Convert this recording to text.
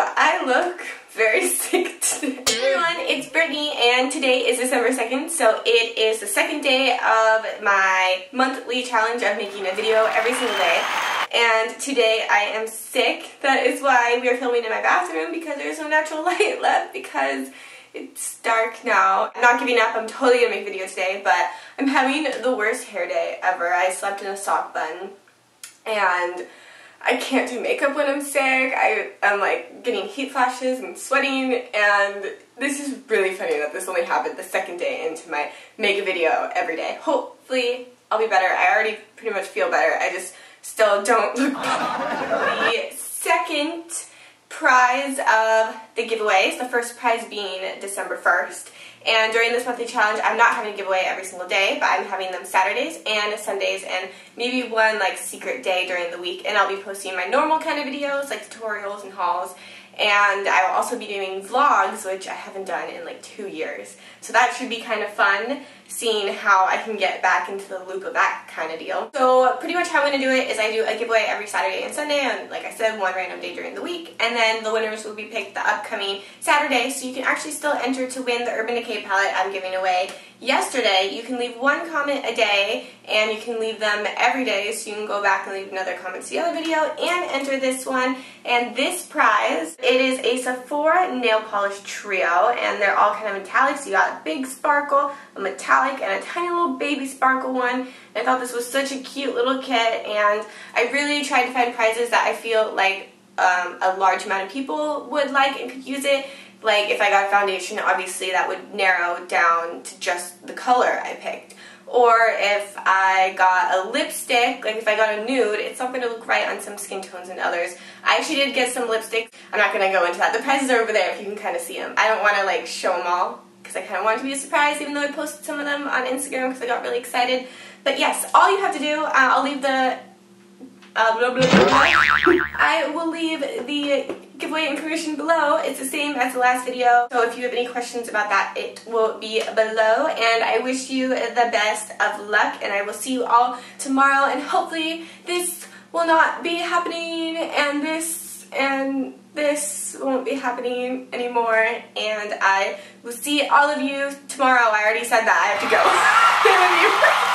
I look very sick today. Hey everyone, it's Brittany and today is December 2nd, so it is the second day of my monthly challenge of making a video every single day. And today I am sick. That is why we are filming in my bathroom because there's no natural light left because it's dark now. I'm not giving up. I'm totally gonna make a video today, but I'm having the worst hair day ever. I slept in a sock bun and I can't do makeup when I'm sick. I, am like getting heat flashes and sweating and this is really funny that this only happened the second day into my make a video every day. Hopefully I'll be better. I already pretty much feel better. I just still don't look The second prize of the giveaways, the first prize being December 1st, and during this monthly challenge, I'm not having a giveaway every single day, but I'm having them Saturdays and Sundays and maybe one like secret day during the week. And I'll be posting my normal kind of videos like tutorials and hauls and I will also be doing vlogs, which I haven't done in like two years. So that should be kind of fun, seeing how I can get back into the loop of that kind of deal. So pretty much how I'm going to do it is I do a giveaway every Saturday and Sunday, and like I said, one random day during the week, and then the winners will be picked the upcoming Saturday, so you can actually still enter to win the Urban Decay palette I'm giving away yesterday. You can leave one comment a day, and you can leave them every day, so you can go back and leave another comment to the other video, and enter this one, and this prize it is a Sephora nail polish trio, and they're all kind of metallic, so you got a big sparkle, a metallic, and a tiny little baby sparkle one. And I thought this was such a cute little kit, and I really tried to find prizes that I feel like um, a large amount of people would like and could use it. Like if I got a foundation, obviously that would narrow down to just the color I picked or if I got a lipstick, like if I got a nude, it's not going to look right on some skin tones and others. I actually did get some lipsticks. I'm not going to go into that. The prizes are over there if you can kind of see them. I don't want to like show them all because I kind of want to be a surprise even though I posted some of them on Instagram because I got really excited. But yes, all you have to do, uh, I'll leave the uh, blah, blah, blah, I will leave the giveaway information below. It's the same as the last video. So if you have any questions about that, it will be below. And I wish you the best of luck. And I will see you all tomorrow. And hopefully this will not be happening. And this and this won't be happening anymore. And I will see all of you tomorrow. I already said that. I have to go.